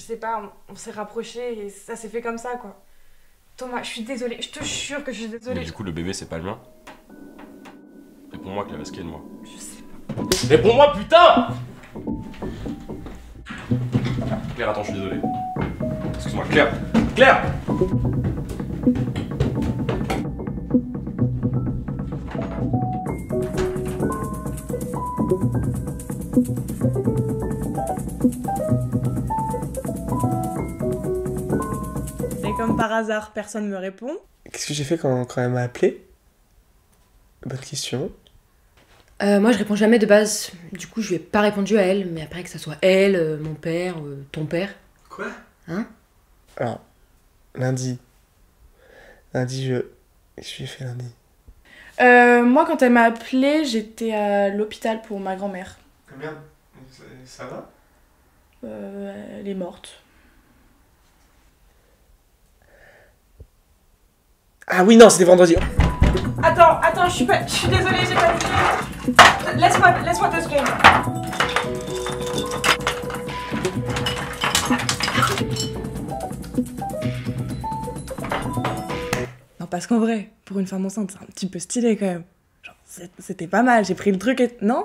sais pas, on, on s'est rapprochés et ça s'est fait comme ça, quoi. Thomas, je suis désolée, je te jure que je suis Mais désolée. du coup, le bébé, c'est pas le mien. Réponds-moi, Claire, est-ce qu'il est de moi Je sais pas. Réponds-moi, putain Claire, attends, je suis désolé. Excuse-moi, Claire Claire par hasard, personne me répond. Qu'est-ce que j'ai fait quand, quand elle m'a appelé? Bonne question. Euh, moi, je réponds jamais de base. Du coup, je lui ai pas répondu à elle, mais après que ça soit elle, euh, mon père, euh, ton père. Quoi? Hein? Alors, lundi. Lundi, je. Qu'est-ce que j'ai fait lundi? Euh, moi, quand elle m'a appelé, j'étais à l'hôpital pour ma grand-mère. Merde, ça va? Euh, elle est morte. Ah oui, non, c'était vendredi. Attends, attends, je suis pas. Je suis désolée, j'ai pas vu. Laisse-moi laisse-moi deux secondes. Non, parce qu'en vrai, pour une femme enceinte, c'est un petit peu stylé quand même. Genre, c'était pas mal, j'ai pris le truc et. Non?